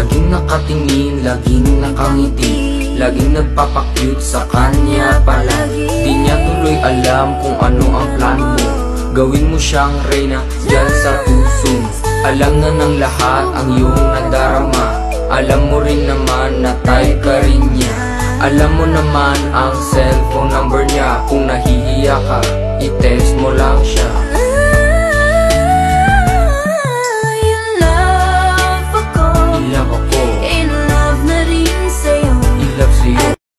Laging nakatingin, laging nakangiti Laging nagpapakyut sa kanya palagi. Di niya tuloy alam kung ano ang plan mo. Gawin mo siyang reyna dyan sa puso Alam na ng lahat ang iyong nadarama. Alam mo rin naman na tayo ka rin niya. Alam mo naman ang cellphone number niya Kung nahihiya ka, i-text mo lang siya.